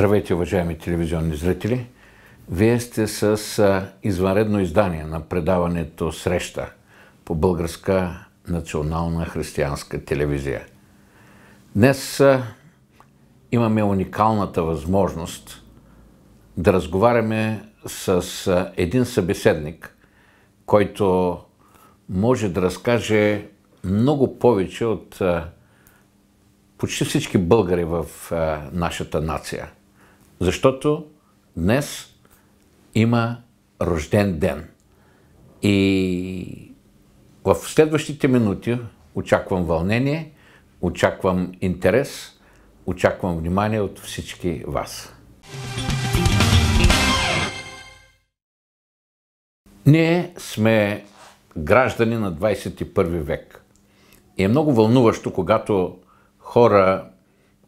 Здравейте, уважаеми телевизионни зрители! Вие сте с извънредно издание на предаването Среща по Българска национална християнска телевизия. Днес имаме уникалната възможност да разговаряме с един събеседник, който може да разкаже много повече от почти всички българи в нашата нация. Защото днес има рожден ден. И в следващите минути очаквам вълнение, очаквам интерес, очаквам внимание от всички вас. Ние сме граждани на 21 век. И е много вълнуващо, когато хора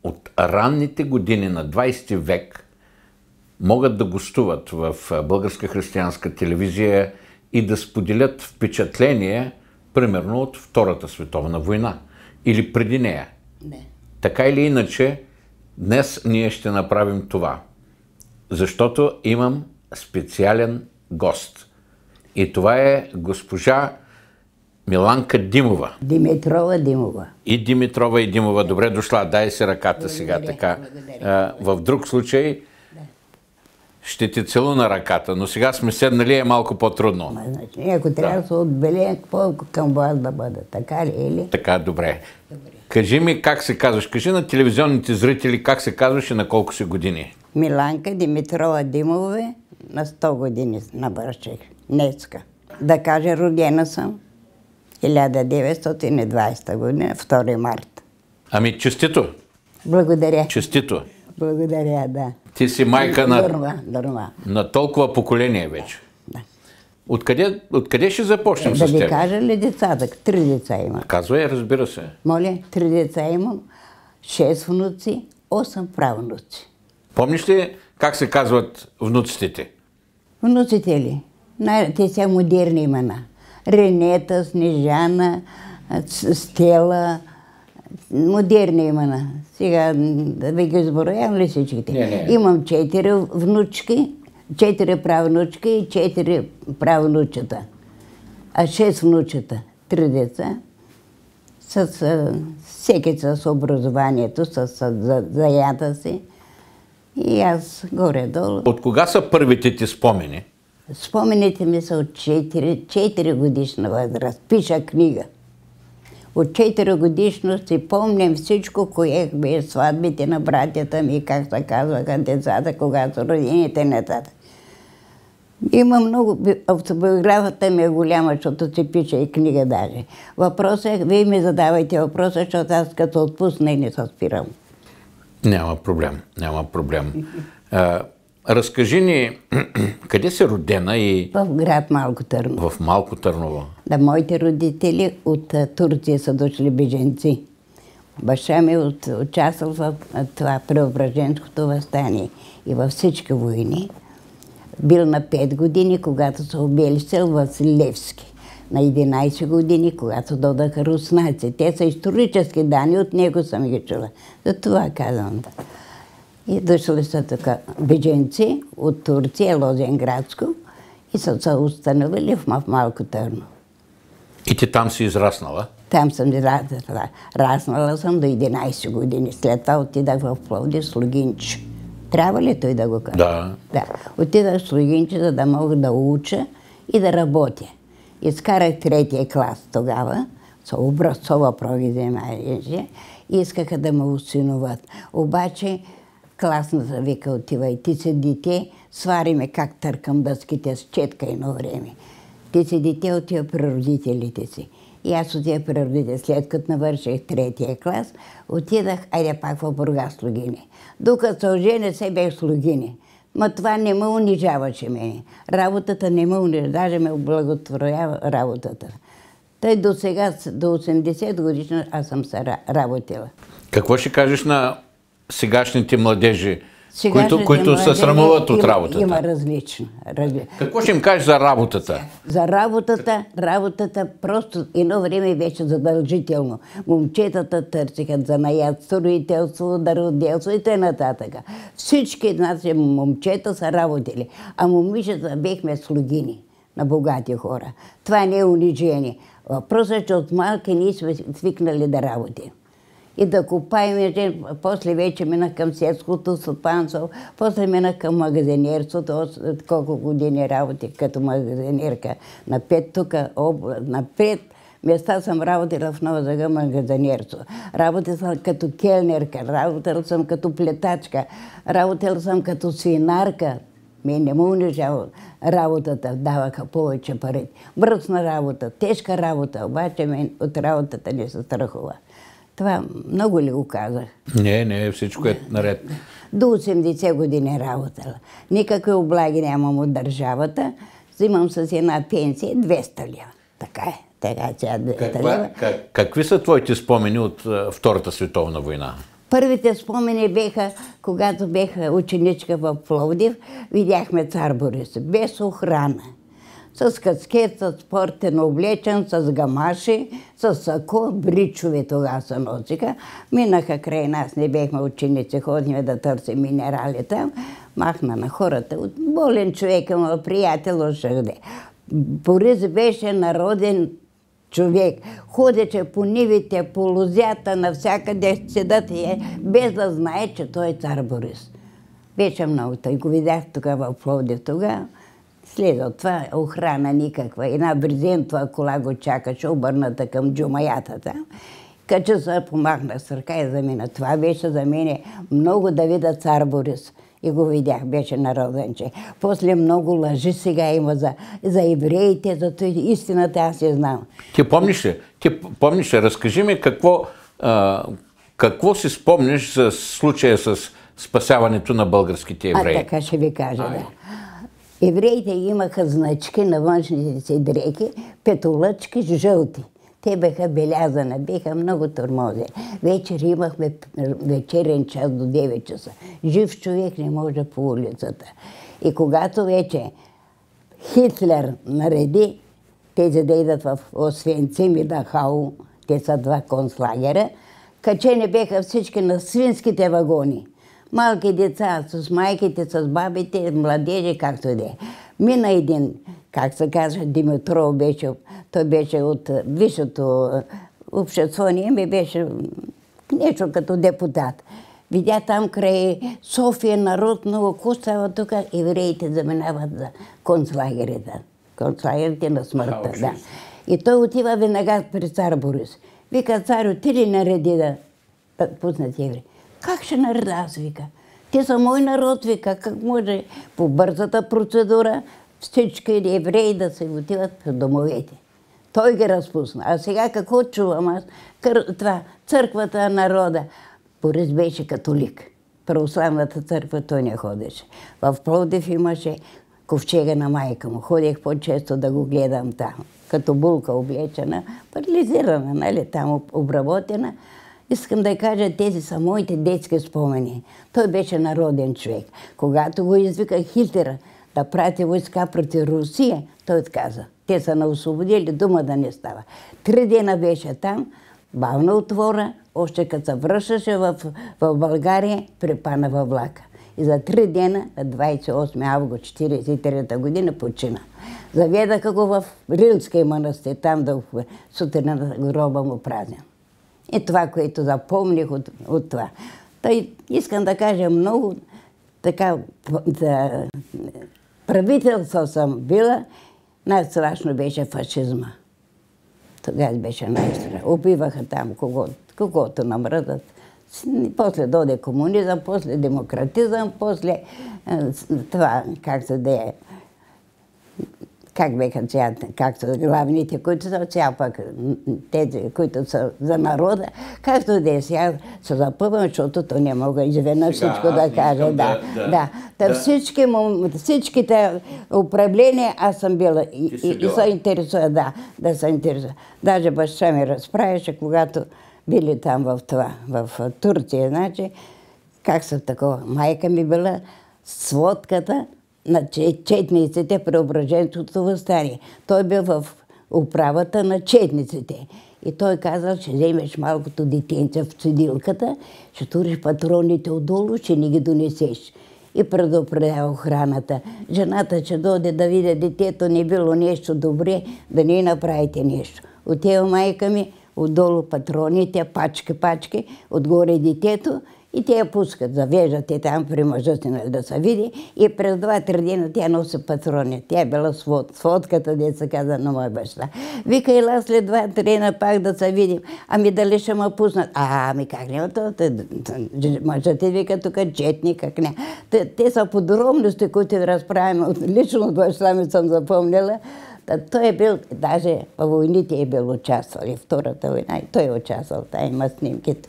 от ранните години на 20 век могат да гостуват в Българска християнска телевизия и да споделят впечатление, примерно от Втората световна война или преди нея. Не. Така или иначе, днес ние ще направим това, защото имам специален гост. И това е госпожа Миланка Димова. Димитрова Димова. И Димитрова и Димова. Добре дошла. Дай си ръката Благодаря, сега така. благодаря. В друг случай ще ти целуна ръката, но сега сме седнали е малко по-трудно. Ма, значи, ако трябва да се отбелея, какво към вас да бъда? Така ли е или? Така, добре. Кажи ми как се казваш. Кажи на телевизионните зрители как се казваш и на колко си години. Миланка Димитрова Димова на 100 години навърших. Днеска. Да кажа, родена съм 1920 година, 2 март. Ами, честито. Благодаря. Честито. Благодаря, да. Ти си майка на, Дърва, дърва. на толкова поколение вече. Да. Откъде, откъде ще започнем Да с ви теб? кажа ли децата? Три деца имам. Казвай, разбира се. Моля, три деца имам, шест внуци, осем правнуци. Помниш ли как се казват внуците ти? Внуците ли? Те са модерни имена. Ренета, Снежана, Стела, модерни имена. Сега да ви ги изброявам ли всичките? Не, не. Имам четири внучки, четири правнучки и четири правнучета. А шест внучета, три деца, с, всеки с образованието, с, с за- заята си. И аз горе-долу От кога са първите ти спомени? Спомените ми са от 4, 4 годишна възраст. Пиша книга. От 4 годишно си помням всичко, кое бе сватбите на братята ми, как се казваха децата, когато са родените нататък. Има много, би- автобиографията ми е голяма, защото си пиша и книга даже. Въпросът е, вие ми задавайте въпроса, защото аз като отпусна и не се спирам. Няма проблем, няма проблем. Разкажи ни, къде си родена и В град Малко Търново. в Малко Търново? Да, моите родители от Турция са дошли беженци. Баща ми от, участвал в това Преображенското възстание и във всички войни. Бил на 5 години, когато се убили сел Василевски. На 11 години, когато додаха руснаци. Те са исторически данни, от него съм ги чула. За това казвам. И дошли са така беженци от Турция, Лозенградско, и са се установили в Мал- Малко Търно. И ти там си израснала? Там съм израснала. Раснала съм до 11 години. След това отидах в Пловдив с Логинч. Трябва ли той да го кажа? Да. Да. Отидах с Логинче, за да мога да уча и да работя. Изкарах третия клас тогава, с образцова прогиземаеше, и искаха да ме усиноват. Обаче класната вика отивай, ти си дете, свари ме как търкам дъските с четка едно време. Ти си дете, отива при родителите си. И аз отидах при родителите. След като навърших третия клас, отидах, айде пак в Бургас слугини. Докато се оженя, се бях слугини. Ма това не ме унижаваше мене. Работата не ме унижава, даже ме благотворява работата. Тъй до сега, до 80 годишна, аз съм се ра- работила. Какво ще кажеш на сегашните младежи? които, които се срамуват от работата. Има различно. разли... Какво ще им кажеш за работата? За работата, работата просто едно време беше задължително. Момчетата търсиха за наят, строителство, дароделство и т.н. Всички наши момчета са работили, а момичета бехме слугини на богати хора. Това не е унижение. Въпросът е, че от малки ние сме свикнали да работим и да купаем. После вече минах към селското стопанство, после минах към магазинерството. Колко години работих като магазинерка. На пет тук, на пет места съм работила в Нова Зага магазинерство. Работила съм като келнерка, работила съм като плетачка, работила съм като свинарка. Ми не му унижава работата, даваха повече пари. Бързна работа, тежка работа, обаче мен от работата не се страхува. Това много ли го казах? Не, не, всичко е наред. До 80 години работала. Никакви облаги нямам от държавата. Взимам с една пенсия 200 лева. Така е. Така, че 200 Каква, лева. как, какви са твоите спомени от а, Втората световна война? Първите спомени беха, когато бех ученичка в Пловдив, видяхме цар Борис, без охрана. С каскет, с спортен облечен, с гамаши, с сако, бричове тогава се носиха. Минаха край нас, не бехме ученици, ходихме да търсим минерали там. Махна на хората. Болен човек, моят приятел, ошъде. Борис беше народен човек. Ходеше по нивите, по лозята, навсякъде седат и е, без да знае, че той е цар Борис. Беше много. Той го видях тук в Пловдив тогава. След от това охрана никаква. Една брезентова кола го чакаше, обърната към джумаята там. Кача се, помахна с ръка и замина. Това беше за мен много да видя цар Борис. И го видях, беше народенче. После много лъжи сега има за, за евреите, за това истината аз я знам. Ти помниш ли? Ти помниш ли? Разкажи ми какво, а, какво си спомняш за случая с спасяването на българските евреи? А така ще ви кажа, да. Евреите имаха значки на външните си дрехи, петолъчки жълти. Те бяха белязани, бяха много тормози. Вечер имахме вечерен час до 9 часа. Жив човек не може по улицата. И когато вече Хитлер нареди тези да идат в Освенцим и Дахау, те са два концлагера, качени беха всички на свинските вагони. Малки деца с майките, с бабите, младежи, както и да е. Мина един, как се казва, Димитров беше, той беше от висшето общество, ние ми беше нещо като депутат. Видя там край София народ, много кустава тук, евреите заминават за концлагерите. Концлагерите на смъртта, да. И той отива веднага при цар Борис. Вика, царю, ти ли нареди да, да пуснат евреи? Как ще нареда вика? Те са мой народ, вика, как може по бързата процедура всички евреи да се отиват в домовете. Той ги разпусна. А сега какво чувам аз? Това, църквата народа. Борис беше католик. Православната църква той не ходеше. В Пловдив имаше ковчега на майка му. Ходех по-често да го гледам там. Като булка облечена, парализирана, нали, там обработена. Искам да кажа, тези са моите детски спомени. Той беше народен човек. Когато го извика Хитлера да прати войска против Русия, той отказа. Те са на освободили, дума да не става. Три дена беше там, бавна отвора, още като се връщаше в, в България, припана във влака. И за три дена, на 28 август 1943 година, почина. Заведаха го в Рилския манастир, там да сутрина на гроба му празнен. И това, което запомних от, от това. Тъй искам да кажа много така, да, правителство съм била, най-страшно беше фашизма. Тогава беше най-страшно. Убиваха там кого, когото намръдат. После доде комунизъм, после демократизъм, после това, как да е, как беха сега, както главните, които са сега пък тези, които са за народа, както да е сега се запъвам, защото то не мога изведнъж всичко да, да кажа. Да, да. да. да. да. Всички, всичките управления аз съм била и, и, и се интересува, да, да се интересува. Даже баща ми разправяше, когато били там в това, в Турция, значи, как са такова? Майка ми била сводката на четниците преображенството възстание. Той бил в управата на четниците. И той казал, че вземеш малкото детенце в цедилката, ще туриш патроните отдолу, ще ни ги донесеш. И предупредя охраната. Жената ще дойде да видя детето, не било нещо добре, да не направите нещо. Отива майка ми, отдолу патроните, пачки, пачки, отгоре детето и те я пускат, завеждат и там при мъжа си нали, да се види. И през два-три дена тя носи патрони. Тя е била свод, сводката, де се каза на моя баща. Вика, ела след два-три дена пак да се видим. Ами дали ще ме пуснат? А, ами как няма то? Мъжът ти вика тук четни, как не. Те, те са подробности, които разправим. Лично от баща ми съм запомнила. Та, той е бил, даже във войните е бил участвал и Втората война, и той е участвал, та има снимките.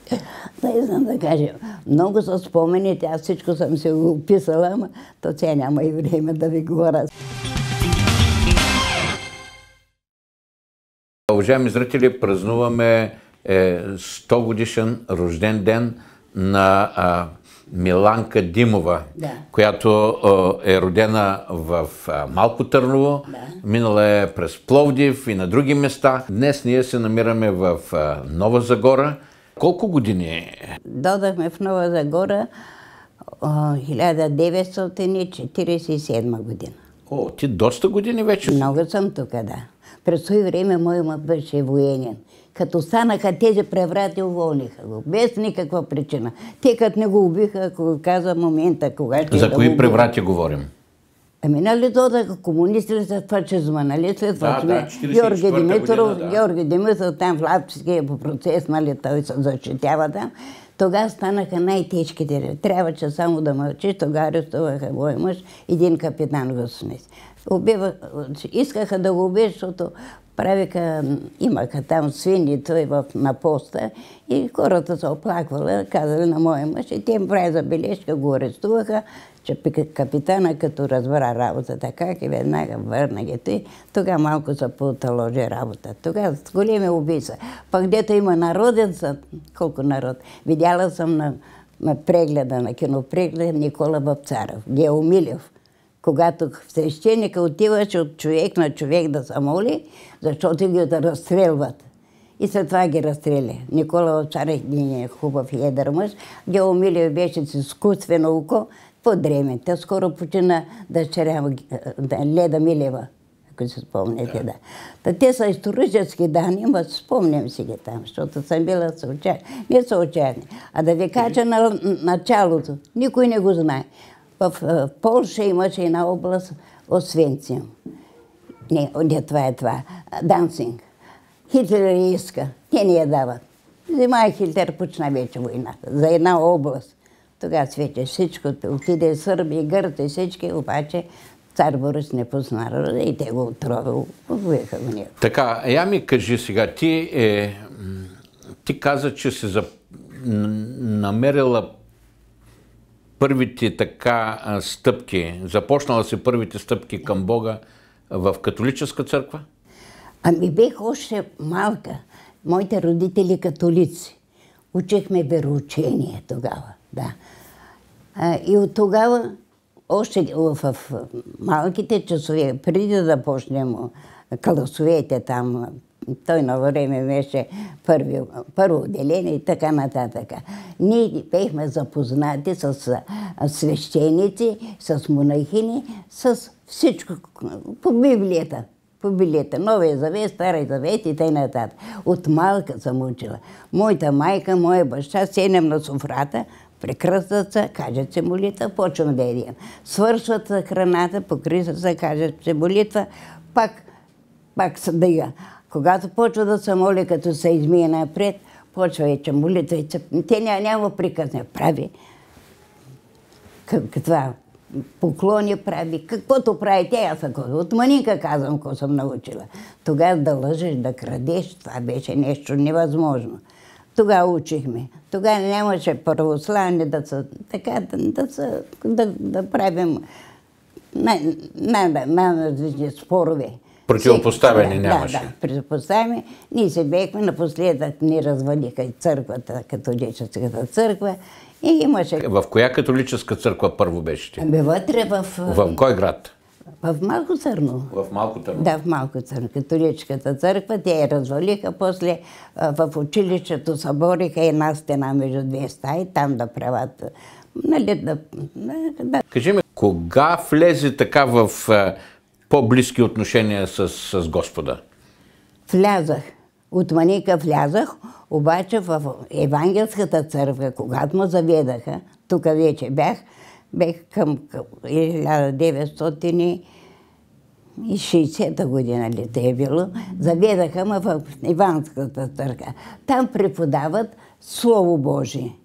Да знам да кажа, много са спомените, аз всичко съм си го описала, ама то сега няма и време да ви говоря. Уважаеми зрители, празнуваме 100 е, годишен рожден ден на а, Миланка Димова, да. която е родена в Малко Търново, да. минала е през Пловдив и на други места. Днес ние се намираме в Нова Загора. Колко години? е? Додахме в Нова Загора 1947 година. О, ти доста години вече Много съм тук, да. През това време мой мът беше военен. Като станаха тези преврати, уволниха го. Без никаква причина. Те като не го убиха, ако каза момента, кога ще За да кои преврати говорим? Ами нали додаха комунисти след фашизма, нали? След това Да, сме да, 44-та Георги Димитров, година, да. Георги Димитров там в Лапския по процес, нали, той се защитява там. Тогава станаха най-тежките. Трябваше само да мълчиш, тогава арестуваха мой мъж, един капитан го смес. Убива, искаха да го убият, защото правиха, имаха там свини, той в, на поста и хората се оплаквали, казали на моя мъж и те им прави забележка, го арестуваха, че капитана като разбра работата как и веднага върна ги той, тогава малко се поталожи работа. Тогава с големи убийца. Пък дето има народен съд, колко народ. Видяла съм на, на прегледа, на кинопреглед Никола Бабцаров, Гео Милев когато свещеника отиваше от човек на човек да се моли, защото ги да разстрелват. И след това ги разстреля. Никола Овчар е един хубав и едър мъж. Гео Милев беше с изкуствено око по дреме. Те скоро почина дъщеря му, да, Леда Милева, ако си спомняте, да. Та те са исторически данни, но спомням си ги там, защото съм била съучастник. Не съучастник. А да ви кажа на началото, никой не го знае. В е, Полша имаше една област Освенцим. Не, не това е това. Дансинг. Хитлер я иска. Те не я дават. Взима и Хитлер почна вече войната. За една област. Тогава вече всичко отиде Сърби Гърци, всички, обаче цар Борис не позна и те го отровил, убиха го него. Така, я ми кажи сега, ти, е, ти каза, че си за, намерила първите така стъпки, започнала си първите стъпки към Бога в католическа църква? Ами бех още малка. Моите родители католици. Учихме вероучение тогава, да. А, и от тогава, още в, в малките часове, преди да почнем класовете там, той на време беше първи, първо отделение и така нататък. Ние бехме запознати с свещеници, с монахини, с всичко по Библията. По Библията. Новия завет, Стария завет и т.н. От малка съм учила. Моята майка, моя баща, седнем на софрата, прекръстват се, кажат се молитва, почвам да едем. Свършват храната, покрисат се, кажат се молитва, пак, пак се дига. Когато почва да се моли, като се измие напред, почва вече молитва. и Те няма, няма приказ, не прави. Как- Това поклони прави, каквото прави тя, аз ако от маника казвам, какво съм научила. Тогава да лъжеш, да крадеш, това беше нещо невъзможно. Тогава учихме. Тогава нямаше православни да са, така, да, да, са, да, да правим най- най- най-различни спорове. Противопоставяне нямаше. Да, да, противопоставяне. Ние се бехме, напоследък ни развалиха и църквата, католическата църква. И имаше... В коя католическа църква първо беше ти? Ами вътре в, В кой град? в Малко Църно. В Малко Търново. Да, в Малко Църно, католическата църква. Те я развалиха, после в училището събориха една стена между две стаи, там да правят, нали, да, да, Кажи ми, кога влезе така в по-близки отношения с, с Господа? Влязах. От маника влязах, обаче в Евангелската църква, когато му заведаха, тук вече бях, бях към, към 1960 година ли те е било, заведаха ме в Евангелската църква. Там преподават Слово Божие.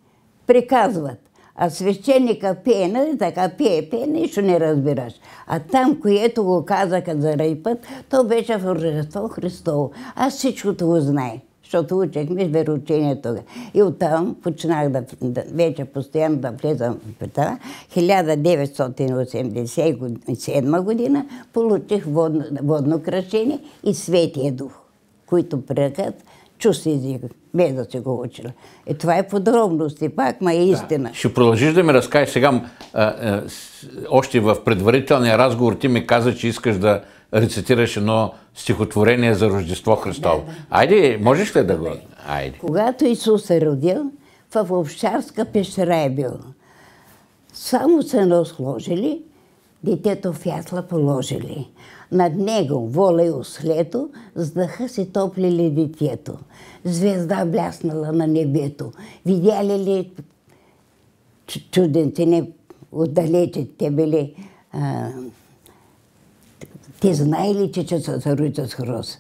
Приказват. А свещеника пее, нали така, пее, пее, нищо не разбираш. А там, което го казаха за рай път, то беше в Рождество Христово. Аз всичкото го знаех, защото учихме вероучението. И оттам почнах да, да, вече постоянно да влезам в това. 1987 година получих водно, водно кръщение и Светия Дух, които прекат чуст език, без да се го учила. И това е подробности, пак, ма е истина. Ще продължиш да ми разкажеш сега, а, а, още в предварителния разговор ти ми каза, че искаш да рецитираш едно стихотворение за Рождество Христово. Айде, можеш ли да го? Айде. Когато Исус се родил, в овчарска пещера е бил. Само се насложили, детето в ясла положили. Над него вола и ослето, с дъха си топлили детето. Звезда бляснала на небето. Видяли ли чу- чуденци, не отдалече, те били а, те знаели, че ще се заручат с Хрос.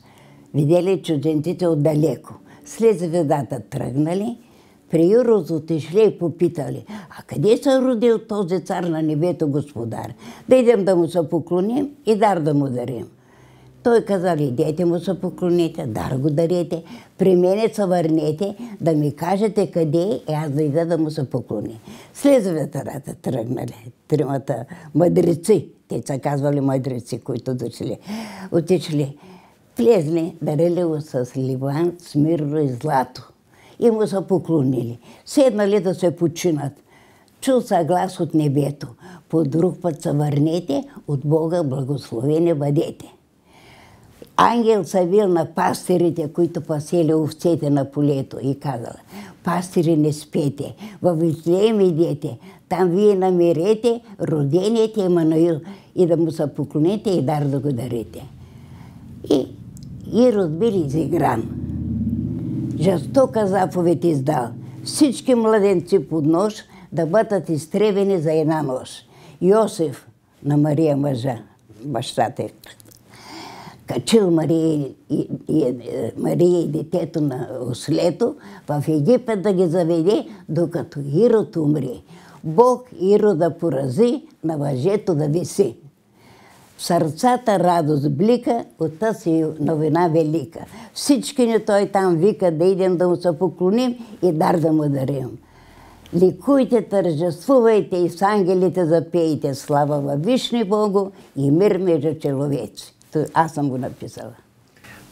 Видели чуденците отдалеко. След звездата тръгнали, при Юрос отишли и попитали, а къде се родил този цар на небето господар? Да идем да му се поклоним и дар да му дарим. Той казал, идете му се поклоните, дар го дарете, при мене се върнете, да ми кажете къде е, аз да ида да му се поклони. След ветерата тръгнали тримата мъдреци, те са казвали мъдреци, които дошли. Отишли, влезли, дарили го с ливан, смирно и злато. И му се поклонили. Седнали да се починат. Чул са глас от небето. По друг път се върнете, от Бога благословени бъдете. Ангел съвил на пастирите, които пасели овцете на полето и казал, пастири не спете, в Витлеем идете, там вие намерете роденият Емануил и да му се поклоните и дар да го дарите. И Ирод бил изигран. Жестока заповед издал. Всички младенци под нож да бъдат изтребени за една нощ. Йосиф на Мария мъжа, бащата е, качил Мария и, и, е, Мария и детето на ослето в Египет да ги заведе, докато Ирод умри. Бог Ирода порази, на въжето да виси. В сърцата радост блика, от тази новина велика. Всички ни той там вика да идем да му се поклоним и дар да му дарим. Ликуйте, тържествувайте и с ангелите запейте слава във Вишни Богу и мир между человеци. Аз съм го написала.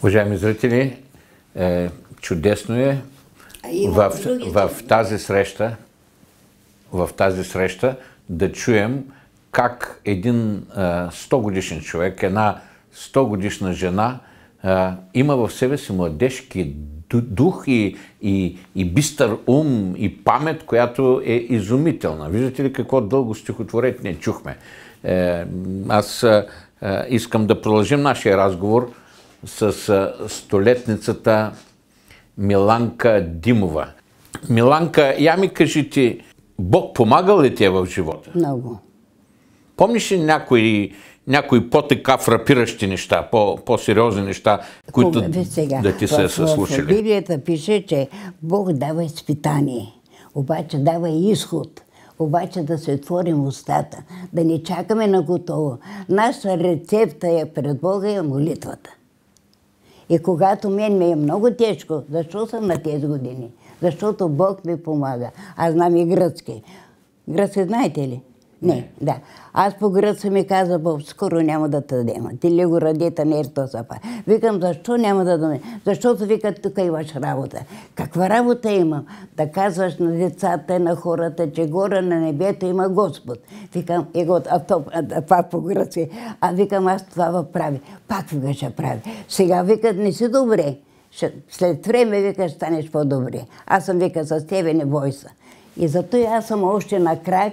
Уважаеми зрители, е, чудесно е в, други в тази среща в тази среща да чуем как един а, 100 годишен човек, една 100 годишна жена има в себе си младежки ду- дух и, и, и бистър ум и памет, която е изумителна. Виждате ли какво дълго стихотворение чухме? Е, аз искам да продължим нашия разговор с столетницата Миланка Димова. Миланка, я ми кажи ти, Бог помагал ли ти е в живота? Много. Помниш ли някои, някои по-така фрапиращи неща, по, по-сериозни неща, които сега, да ти се в- са В слушали? Библията пише, че Бог дава изпитание, обаче дава и изход. Обаче да се отворим устата, да не чакаме на готово. Наша рецепта е пред Бога е молитвата. И когато мен ми е много тежко, защо съм на тези години? Защото Бог ми помага. Аз знам и гръцки. Гръцки знаете ли? Не, да. Аз по гръцка ми каза, скоро няма да те дадем. Ти ли го радета, не е са Викам, защо няма да дадем? Защото вика, тук имаш работа. Каква работа имам? Да казваш на децата, на хората, че горе на небето има Господ. Викам, и го, а то, пак по гръцки. А викам, аз това прави. Пак вика, ще прави. Сега викат, не си добре. След време, вика, станеш по-добре. Аз съм, вика, с тебе не бой се. И зато аз съм още на крак.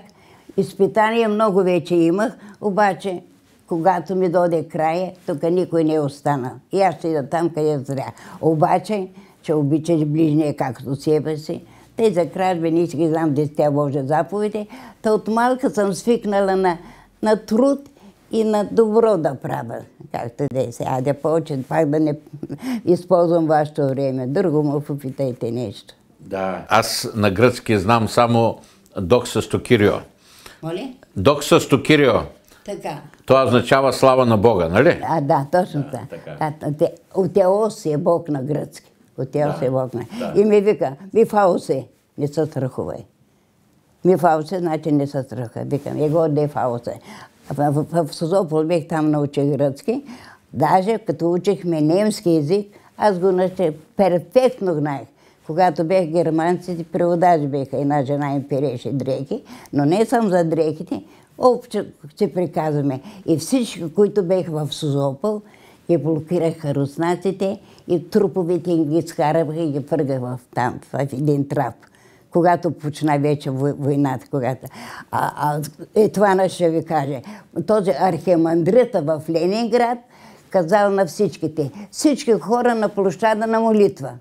Изпитания много вече имах, обаче когато ми дойде края, тук никой не е останал. И аз ще там, къде зря. Обаче, че обичаш ближния както себе си, те за кражби не ги знам десетя Божия заповеди, та от малка съм свикнала на, на труд и на добро да правя. Както да е сега, да повече пак да не използвам вашето време. Друго му попитайте нещо. Да. Аз на гръцки знам само докса стокирио. Моли? Докса стокирио. Така. Това означава слава на Бога, нали? А, да, точно Да, така. Да, Отеос е Бог на гръцки. Отеос Да, е Бог на... да. И ми вика, Мифаусе, не се страхувай. Мифаусе, значи не се страхувай. Викам, его де фаусе. В, в, в Созопол бех там научих гръцки. Даже като учихме немски език, аз го научих, перфектно знаех. Когато бех германците, преводачи беха. Една жена им переше дрехи, но не само за дрехите, общо ще приказваме. И всички, които беха в Созопол, и блокираха руснаците и труповете им ги изкарваха и ги фъргаха в там, в един трап. Когато почна вече вой- войната, когато... А, а, е това не ще ви каже. Този архимандрита в Ленинград казал на всичките, всички хора на площада на молитва.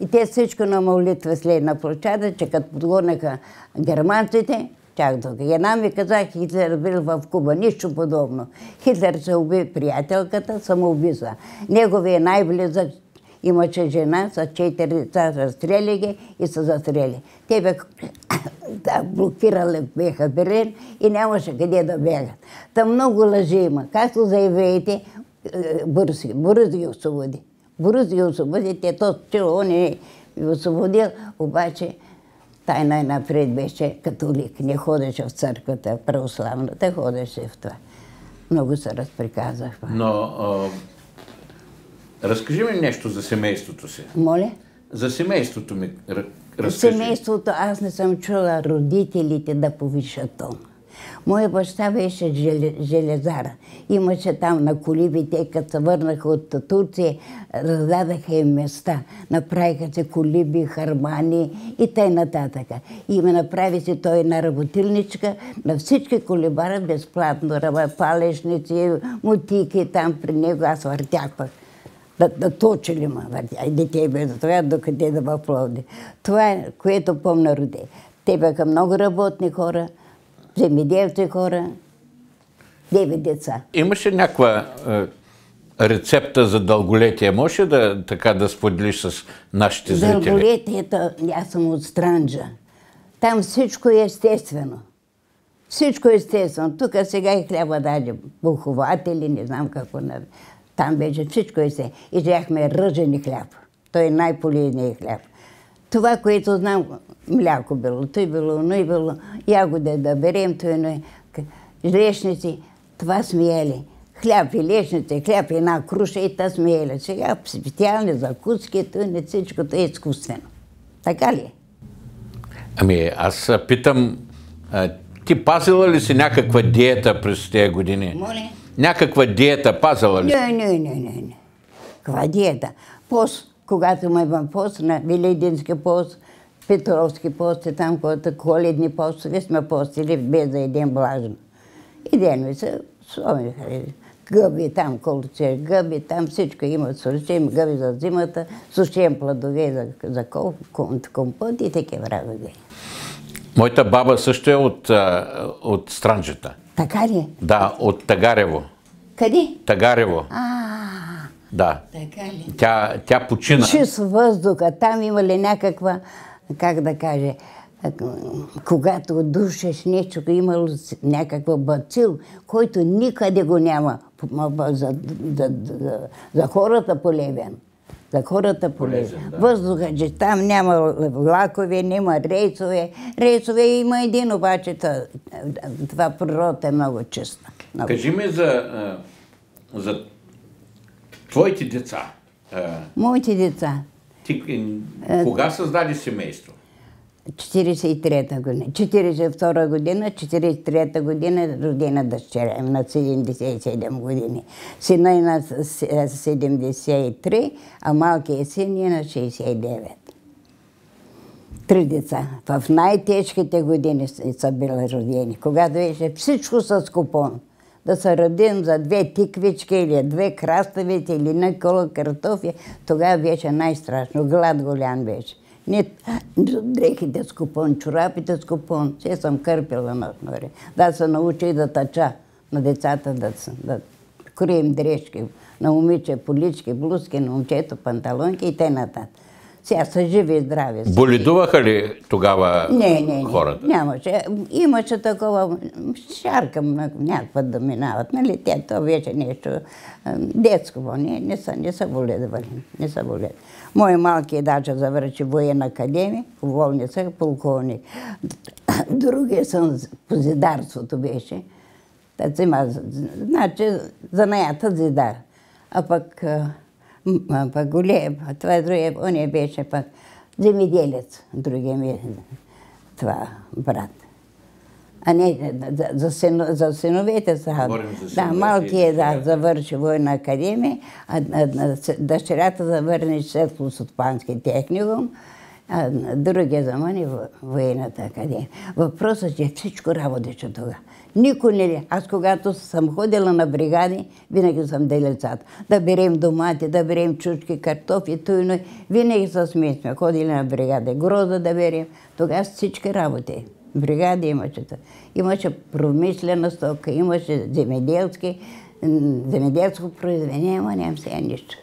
И те всичко на молитва след на площада, че като подгорнаха германците, чак тук. Една ми каза, Хитлер бил в Куба. Нищо подобно. Хитлер се уби приятелката, самоубийства. Неговия най-близък имаше жена с четири деца, разстреля ги и са застрели. Те бяха да, блокирали беха Берлин и нямаше къде да бягат. Та много лъжи има. Както за евреите, е, Борис ги освободи. Ги освободи, те то, че он е освободил, обаче той най-напред беше католик. Не ходеше в църквата, православната, ходеше в това. Много се разприказах. Но а, разкажи ми нещо за семейството си. Моля? За семейството ми разкажи. Семейството аз не съм чула родителите да повишат тон. Моя баща беше желе- железара. Имаше там на колибите, като се върнаха от Турция, раздадаха им места. Направиха се колиби, хармани и т.н. нататък. И ме направи си той една работилничка на всички колибара безплатно. Палешници, мутики там при него. Аз въртях пък да, да точили ма въртя. Дете бе за това, докъде да Пловди. Това е, което помня роде. Те бяха много работни хора, земеделци хора, девет деца. Имаше някаква е, рецепта за дълголетие. Може да, така да споделиш с нашите зрители? Дълголетието, аз съм от Странджа. Там всичко е естествено. Всичко е естествено. Тук сега и хляба даже бухователи, не знам какво. Там беше всичко естествено. И яхме ръжени хляб. Той е най-полезният хляб. Това, което знам, мляко било, той било, но и било, ягода да берем, той но лешници, това сме ели. Хляб и лешници, хляб и една круша и та сме ели. Сега специални закуски, той не всичкото е изкуствено. Така ли? е? Ами аз питам, а, ти пазила ли си някаква диета през тези години? Моля? Някаква диета пазила ли? Не, не, не, не, не. Каква диета? Пост, когато имам пост на Великденски пост, Петровски пост и там, когато коледни постове сме постили без да едем влажно. И ден ми се сломиха. Гъби там, колче, гъби там, всичко има. Сушим гъби за зимата, сушим плодове за, за кол, ком, компот и такива работи. Моята баба също е от, от Странджета. Така ли? Да, от Тагарево. Къде? Тагарево, А, да. така ли? Тя, тя почина. чист въздуха. Там има ли някаква, как да кажа, когато душеш нещо, имало някаква бацил, който никъде го няма за, за, за, за хората по Левен. За хората полезен. Да. Въздуха, че там няма влакове, няма рейсове. Рейсове има един, обаче това, това природа е много чиста. Много. Кажи ми за, за твоите деца. Моите деца, Ти е, кога създаде семейство? 43-та година, 42 година, 43-та година родена дъщеря на 77 години. Сина е на с- 73, а малкият син е на 69. Три деца. В най-тежките години са били родени, когато беше всичко с купон. Да се родим за две тиквички или две краставици или на кола картофи, тогава беше най-страшно. Глад голям беше. Не, дрехите с купон, чорапите с купон. Все съм кърпила на нори. Да се научи да тъча на децата, да, да крием дрежки. На момиче полички, блузки, на момчето панталонки и т.н. Сега са живи и здрави. са. Боледуваха ли тогава Не, не, не. хората? Нямаше. Имаше такова шарка някаква да минават. Нали? Те, то беше нещо детско. Не, не, са, не са боледвали. Не са боледвали. Мой малки даже завърши военна академия, волница, полковник. Другия съм по зидарството беше. Та значи, занаята зидар. А пък, а, м- а пък голем, а това е другия, он е беше пък земеделец, другия ми е това брат. А не, за, за, сино, за синовете са. За Да, малкият да, завърши военна академия, а, а, дъщерята завърне селско-стопански техникум, а другия замани в военната академия. Въпросът е всичко работеше тогава. Никой не ли. Аз когато съм ходила на бригади, винаги съм делецата. Да берем домати, да берем чучки, картофи, туйно. Винаги с мен сме ходили на бригади. Гроза да берем. Тогава всички работи. Бригади имаше. Имаше промишлена стока, имаше земеделски, земеделско произведение, ама нямам сега нищо.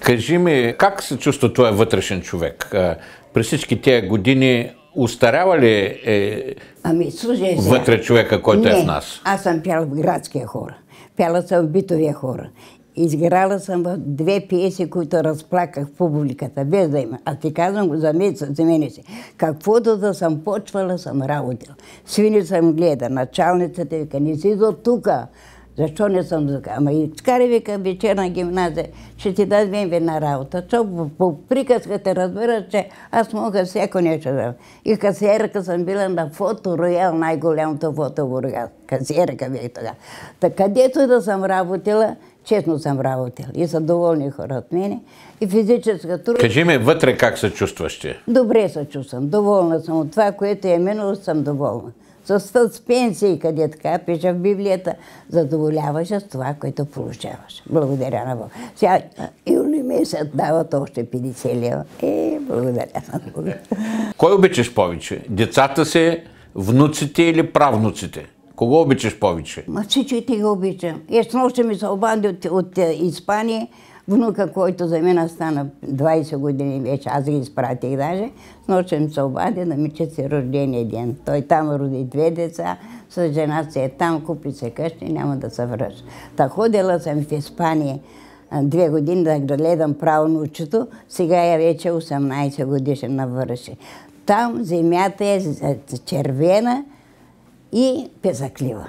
Кажи ми, как се чувства твой вътрешен човек? А, През всички тези години устарява ли е Ами, слушай вътре човека, който не, е в нас? аз съм пяла в градския хора. Пяла съм в битовия хора. Изграла съм в две пиеси, които разплаках в публиката, без да има. А ти казвам го за мен, за мене си. Каквото да съм почвала, съм работила. Свини съм гледа, началницата вика, не си до тука. Защо не съм тук? Ама и скари вика вечерна гимназия, ще ти дадем една работа. Чо по, приказката разбира, че аз мога всяко нещо да... И касиерка съм била на фото Роял, най-голямото фото в Бургас. Касиерка бях тогава. Та където да съм работила, честно съм работила. И са доволни хора от мене. И физическа труд. Кажи ми вътре как се чувстваш ти? Добре се чувствам, доволна съм от това, което е минало, съм доволна. С, пенсии, къде така пише в Библията, задоволяваш с това, което получаваш. Благодаря на Бога. Сега юли месец дават още 50 лева. Е, благодаря на Бога. Кой обичаш повече? Децата си, внуците или правнуците? Кого обичаш повече? Ма всичките ги обичам. С нощи ми се обади от, от е, Испания, внука, който за мен стана 20 години вече, аз ги изпратих даже, с нощи ми се обади да ми чести рождения ден. Той там роди две деца, с жена си е там, купи се къщи, няма да се връща. Та ходила съм в Испания две години да гледам правнучето, сега е вече 18 годишен навърши. Там земята е червена, и пезаклива.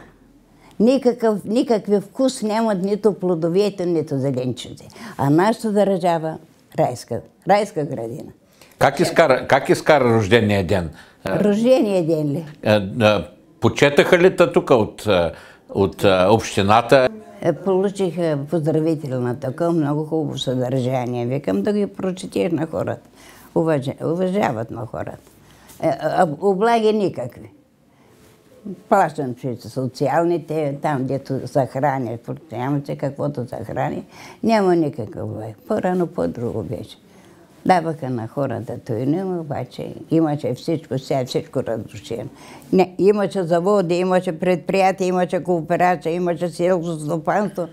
Никакъв, никакви вкус нямат нито плодовете, нито зеленчуци. А нашата държава райска, райска градина. Как изкара, как изкара рождения ден? А, Рождение ден ли? Почетаха ли те тук от, от общината? Е, Получих поздравителна така, много хубаво съдържание. Викам да ги прочетиш на хората. Уважа, уважават на хората. Е, облаги никакви. Плащам че социалните, там дето захраня, няма се каквото захрани, няма никакъв облаги. По-рано по-друго беше. Даваха на хората той не, обаче имаше всичко, сега всичко разрушено. Не, имаше заводи, имаше предприятия, имаше кооперация, имаше селско стопанство.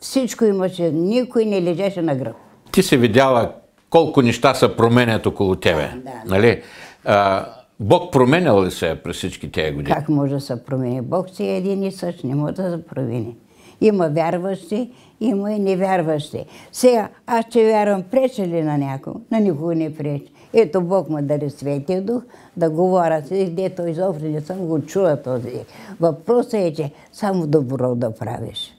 Всичко имаше, никой не лежеше на гръб. Ти си видяла колко неща се променят около тебе. Да, да. Нали? А, Бог променял ли се през всички тези години? Как може да се промени? Бог си е един и същ, не може да се промени. Има вярващи има и невярващи. Сега, аз ще вярвам, преча ли на някого? На никого не преча. Ето Бог ме даде Светия Дух да говоря си, дето изобщо не съм го чула този. Въпросът е, че само добро да правиш.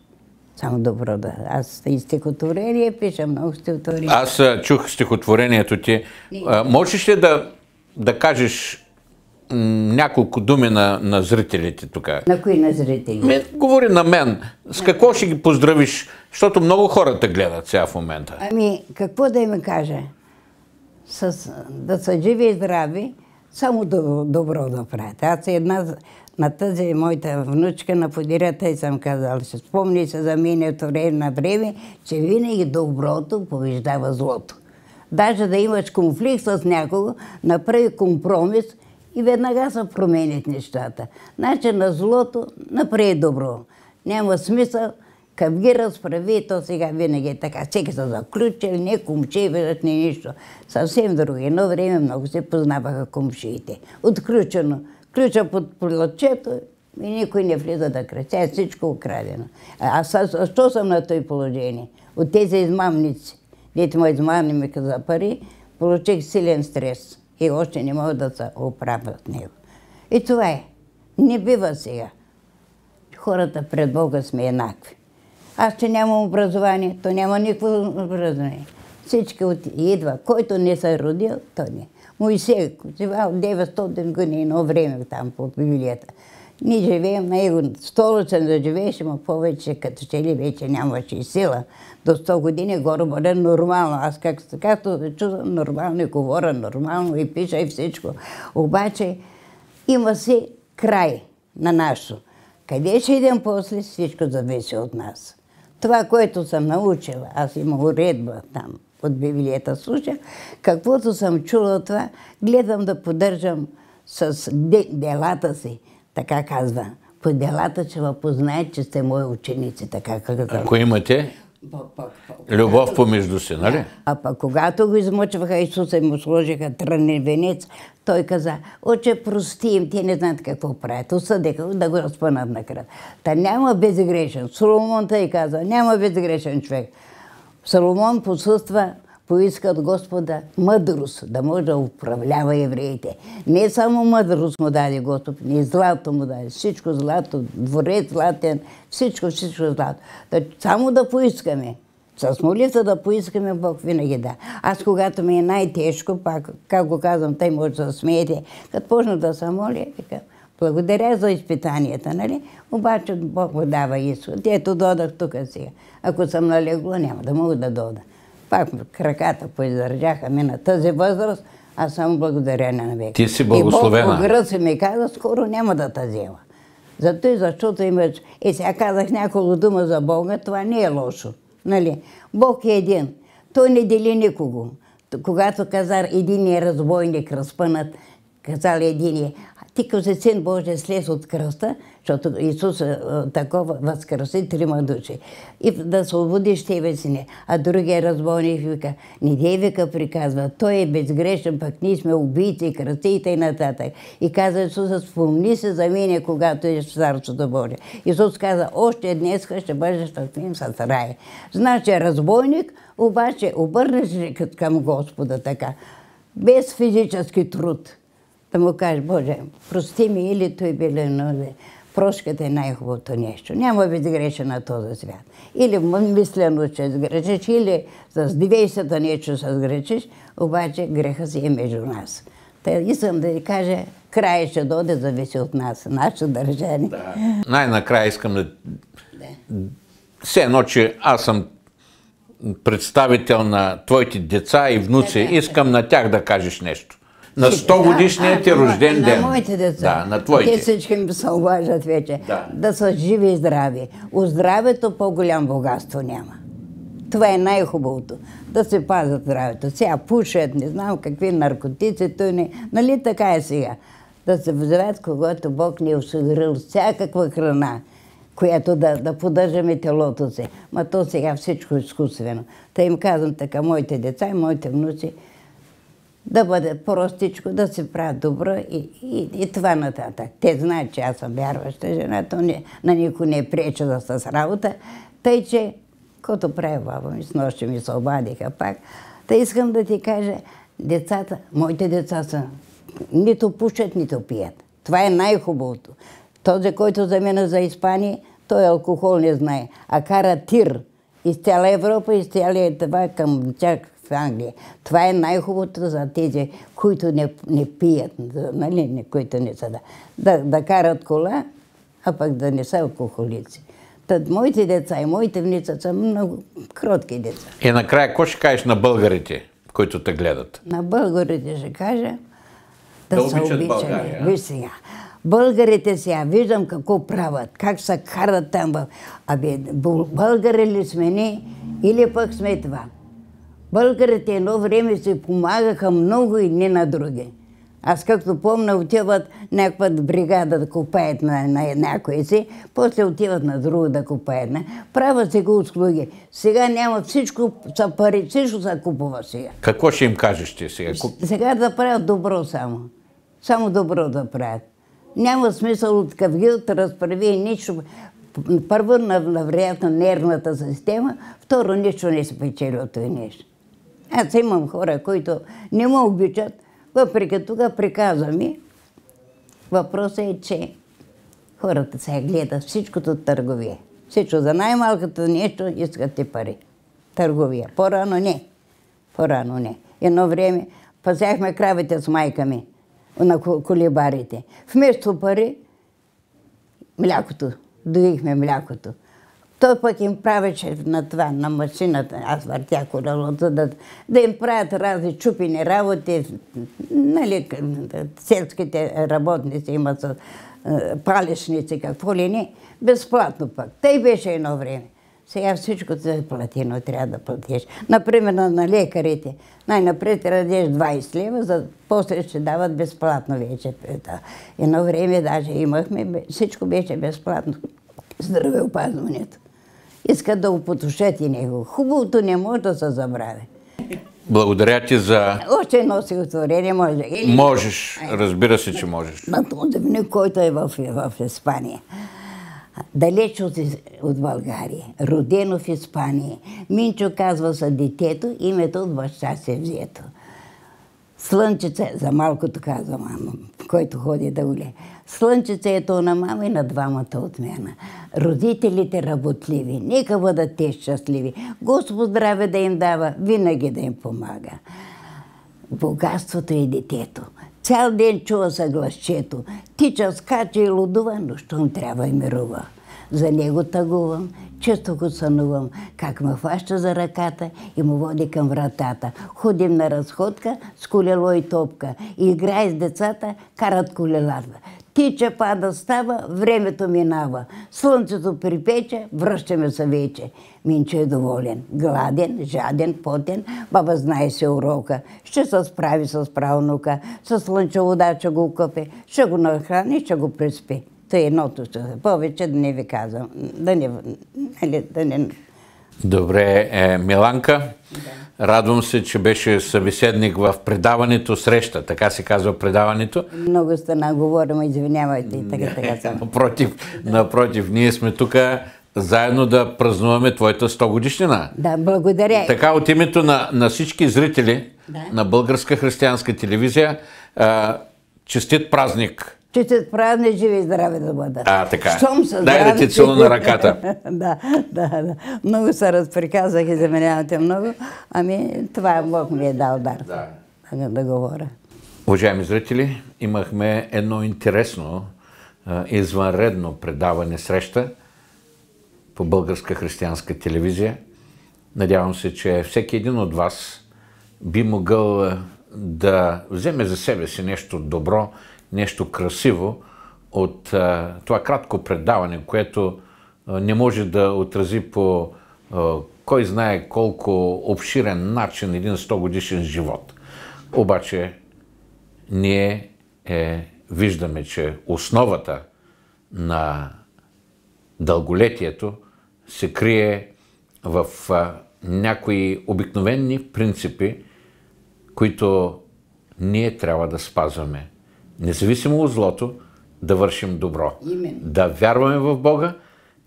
Само добро да. Аз и стихотворение пиша, много стихотворения. Аз чух стихотворението ти. А, можеш ли да, да кажеш няколко думи на, на зрителите тук? На кои на зрители? Мен, говори на мен. С какво ще ги поздравиш? Защото много хората гледат сега в момента. Ами, какво да им кажа? С, да са живи и здрави, само добро да правят. Аз една на тази моята внучка на подирата и съм казала, ще спомни се за минето време на време, че винаги доброто побеждава злото. Даже да имаш конфликт с някого, направи компромис и веднага се променят нещата. Значи на злото направи добро. Няма смисъл, като ги разправи, то сега винаги е така. Всеки са заключили, не кумчи, ведат ни нищо. Съвсем друго. Едно време много се познаваха кумшиите. Отключено ключа под плачето и никой не влиза да краде. Е всичко украдено. Аз защо съм на този положение? От тези измамници, дете му измамни ми за пари, получих силен стрес и още не мога да се оправя от него. И това е. Не бива сега. Хората пред Бога сме еднакви. Аз, че нямам образование, то няма никакво образование. Всички идва. Който не се е родил, то не. Моисей, живял 900 години едно време там по Библията. Ние живеем на его столица да живееш, но повече като че ли вече нямаше и сила. До 100 години горе бъде нормално. Аз как, както се чувствам нормално и говоря нормално и пиша и всичко. Обаче има си край на нашето. Къде ще идем после, всичко зависи от нас. Това, което съм научила, аз имам уредба там, от Библията слушах, каквото съм чула това, гледам да поддържам с делата си, така казва. По делата ще ви познаят, че сте мои ученици, така казвам. Ако имате любов помежду си, нали? А пък когато го измъчваха Исуса и му сложиха трънен венец, той каза, отче, прости им, те не знаят какво правят. Осъдеха да го разпънат накрая. Та няма безгрешен. Соломон тъй каза, няма безгрешен човек. Соломон посъства, поиска от Господа мъдрост, да може да управлява евреите. Не само мъдрост му даде Господ, не злато му даде. Всичко злато, дворец златен, всичко, всичко злато. Да, само да поискаме. С молитва да поискаме, Бог винаги да. Аз когато ми е най-тежко, пак, как го казвам, тъй може да смеете, като почна да се моля, викам, благодаря за изпитанията, нали? Обаче Бог му дава изход. Ето додах тук сега. Ако съм налегло, няма да мога да дода. Пак краката поиздържаха ми на тази възраст, аз съм благодарение на века. Ти си благословена. И Бог гръци ми каза, скоро няма да те взема. Зато и защото имаш... И сега казах няколко дума за Бога, това не е лошо. Нали? Бог е един. Той не дели никого. Когато казар един е разбойник, разпънат, казал един е, ти като син Божия слез от кръста, защото Исус е, такова възкръси трима души. И да освободиш тебе си не. А другия разбойник вика, не дей приказва, той е безгрешен, пък ние сме убийци, кръсти и т.н. И каза Исус, спомни се за мене, когато е в Царството Божие. Исус каза, още днес ще бъдеш мен с рай. Значи разбойник, обаче обърнеш към Господа така, без физически труд да му кажеш, Боже, прости ми или той биле. Прошката е най-хубавото нещо. Няма безгрешен на този свят. Или мислено, че сгрешиш, или с 20-та нещо се сгрешиш, обаче греха си е между нас. Та искам да ви кажа, край ще доде, зависи от нас, нашето държание. Да. Най-накрая искам да... да. Все едно, че аз съм представител на твоите деца и внуци, искам на тях да кажеш нещо на 100 годишния ти рожден ден. На моите деца. Да, на твоите. Те всички ми се обаждат вече. Да. да са живи и здрави. У здравето по-голям богатство няма. Това е най-хубавото. Да се пазят здравето. Сега пушат, не знам какви наркотици, той не... Нали така е сега? Да се вземат, когато Бог ни е осигурил всякаква храна, която да, да поддържаме телото си. Ма то сега всичко е изкуствено. Та им казвам така, моите деца и моите внуци, да бъде простичко, да се прави добро и, и, и това нататък. Те знаят, че аз съм вярваща жена, то не, на никой не е преча да с работа. Тъй, че Кото прави баба ми, с нощи ми се обадиха пак. Та искам да ти кажа, децата, моите деца са, нито пушат, нито пият. Това е най-хубавото. Този, който замина за Испания, той алкохол не знае, а кара тир из цяла Европа, из цяла това към чак в Англия. Това е най-хубавото за тези, които не, не пият, нали, не, които не са да, да, да карат кола, а пък да не са алкохолици. Тът моите деца и моите вница са много кротки деца. И накрая, какво ще кажеш на българите, които те гледат? На българите ще кажа да, Да са обичани. България? Виж сега. Българите сега, виждам какво правят, как се карат там. Абе, българи ли сме ние или пък сме това? Българите едно време си помагаха много и не на други. Аз както помня, отиват някаква бригада да копаят на, на някой си, после отиват на друго да копаят. Не? Правят се го услуги. Сега няма всичко са пари, всичко се купува сега. Какво ще им кажеш ти сега? Сега да правят добро само. Само добро да правят. Няма смисъл от кавгил да разправи и нищо. Първо, на, на нервната система, второ, нищо не се печели от това нещо. Аз имам хора, които не ме обичат, въпреки това приказва ми. Въпросът е, че хората сега гледат всичкото търговия. Всичко за най-малкото нещо искат ти пари. Търговия. По-рано не. По-рано не. Едно време пазяхме кравите с майка ми на ко- колибарите. Вместо пари, млякото. Доихме млякото. Той пък им правеше на това, на машината, аз въртя колелото, да, да им правят разни чупини работи. Нали, селските работници имат с е, палешници, какво ли не, безплатно пък. Тъй беше едно време. Сега всичко е платено, трябва да платиш. Например, на, лекарите. Най-напред дадеш 20 лева, за после ще дават безплатно вече. Да. Едно време даже имахме, всичко беше безплатно. Здравеопазването. Искат да го потушат и него. Хубавото не може да се забрави. Благодаря ти за... Още едно стихотворение може. Или Можеш, разбира се, че можеш. на този вник, който е в, в Испания. Далеч от, от България, родено в Испания. Минчо казва за детето, името от баща се взето. Слънчеце, за малкото казва мама, който ходи да уле. Слънчеце е то на мама и на двамата от мене. Родителите работливи, нека бъдат те щастливи. Господ здраве да им дава, винаги да им помага. Богатството е детето. Цял ден чува се гласчето. Тича, скача и лудува, но щом трябва и мирува. За него тъгувам, често го сънувам, как ме хваща за ръката и му води към вратата. Ходим на разходка с колело и топка. И играе с децата, карат колелата. Тича, пада, става, времето минава. Слънцето припече, връщаме се вече. Минче е доволен. Гладен, жаден, потен, баба знае се урока. Ще се справи с правнука. С слънче вода ще го къпе. Ще го нахрани, ще го приспи. Та едното ще се. Повече да не ви казвам. Да не... нали, Да не Добре, е, Миланка, радвам се, че беше събеседник в предаването Среща, така се казва предаването. много стана говорим, извинявайте и така, така. само. Напротив, напротив, ние сме тук заедно да празнуваме твоята 100 годишнина. Да, благодаря. Така, от името на, на всички зрители Да. на Българска християнска телевизия, а, честит празник! Че се празни, живи и здрави да бъдат. А, така. Щом са Дай да ти целуна на ръката. да, да, да. Много се разприказах, извинявате много. Ами, това Бог ми е дал дар. Да. Да, да говоря. Уважаеми зрители, имахме едно интересно, извънредно предаване среща по Българска християнска телевизия. Надявам се, че всеки един от вас би могъл да вземе за себе си нещо добро, нещо красиво от а, това кратко предаване, което а, не може да отрази по а, кой знае колко обширен начин един 100 годишен живот. Обаче ние е, виждаме, че основата на дълголетието се крие в а, някои обикновени принципи, които ние трябва да спазваме. Независимо от злото, да вършим добро. Именно. Да вярваме в Бога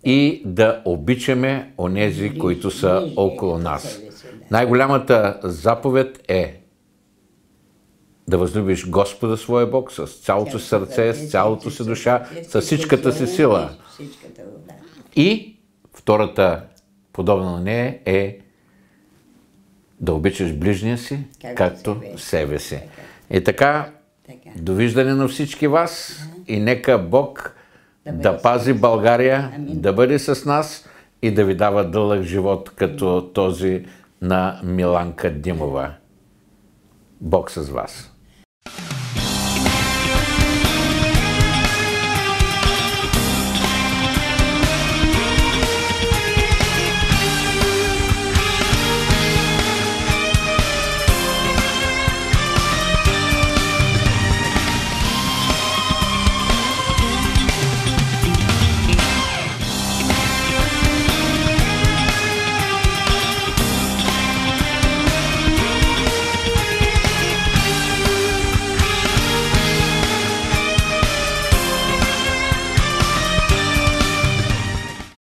и да обичаме онези, които са около нас. Най-голямата заповед е да възлюбиш Господа своя Бог с цялото сърце, с цялото си душа, с всичката си сила. И втората, подобна на нея, е да обичаш ближния си, Както себе си. И така, Така. довиждане на всички вас и нека Бог Да да, пази България, Амин. да бъде с нас и да ви дава дълъг живот, като този на Миланка Димова. Бог с вас.